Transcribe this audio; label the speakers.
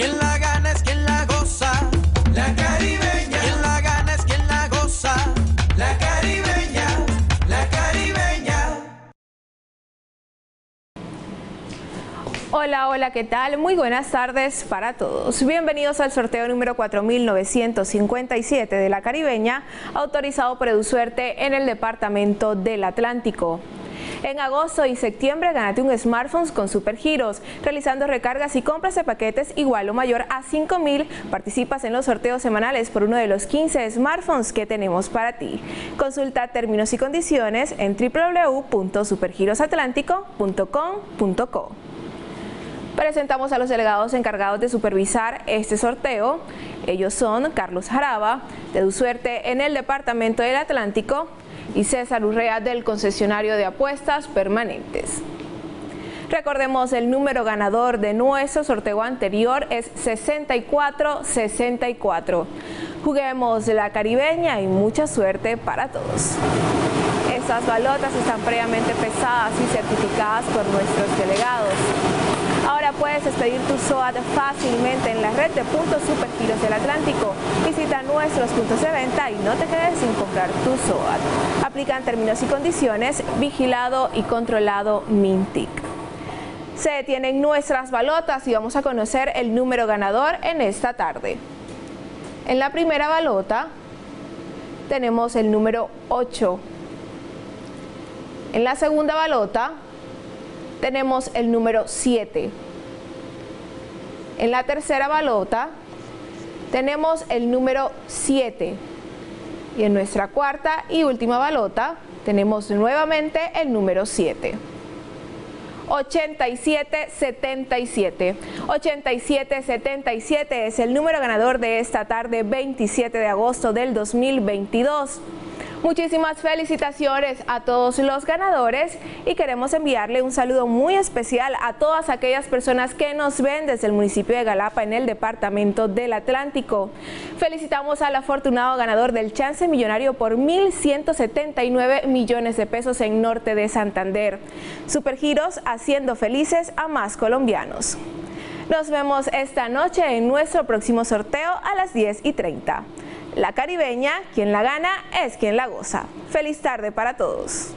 Speaker 1: Quien la gana es quien la goza. La caribeña. Quien la gana es quien la goza. La caribeña. La caribeña.
Speaker 2: Hola, hola, ¿qué tal? Muy buenas tardes para todos. Bienvenidos al sorteo número 4957 de la Caribeña, autorizado por EduSuerte en el Departamento del Atlántico. En agosto y septiembre gánate un smartphone con supergiros. Realizando recargas y compras de paquetes igual o mayor a 5 mil, participas en los sorteos semanales por uno de los 15 smartphones que tenemos para ti. Consulta términos y condiciones en www.supergirosatlántico.com.co. Presentamos a los delegados encargados de supervisar este sorteo. Ellos son Carlos Jaraba, de Dusuerte en el Departamento del Atlántico, y César Urrea del concesionario de apuestas permanentes. Recordemos el número ganador de nuestro sorteo anterior es 6464. Juguemos la caribeña y mucha suerte para todos. Estas balotas están previamente pesadas y certificadas por nuestros delegados. Puedes expedir tu SOAT fácilmente en la red de puntos Supergiros del Atlántico. Visita nuestros puntos de venta y no te quedes sin comprar tu SOAT. Aplican términos y condiciones, vigilado y controlado Mintic. Se detienen nuestras balotas y vamos a conocer el número ganador en esta tarde. En la primera balota tenemos el número 8. En la segunda balota tenemos el número 7. En la tercera balota tenemos el número 7. Y en nuestra cuarta y última balota tenemos nuevamente el número 7. 8777. 8777 es el número ganador de esta tarde 27 de agosto del 2022. Muchísimas felicitaciones a todos los ganadores y queremos enviarle un saludo muy especial a todas aquellas personas que nos ven desde el municipio de Galapa en el departamento del Atlántico. Felicitamos al afortunado ganador del chance millonario por 1.179 millones de pesos en norte de Santander. Supergiros haciendo felices a más colombianos. Nos vemos esta noche en nuestro próximo sorteo a las 10 y 30. La caribeña, quien la gana es quien la goza. Feliz tarde para todos.